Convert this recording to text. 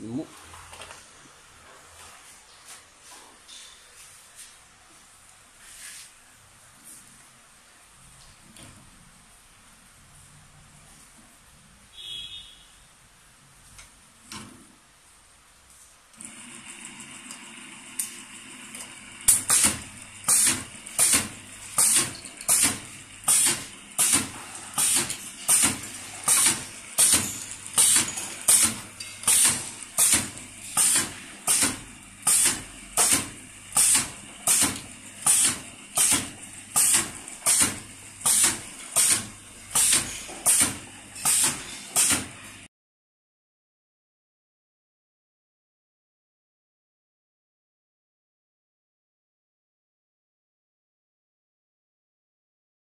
五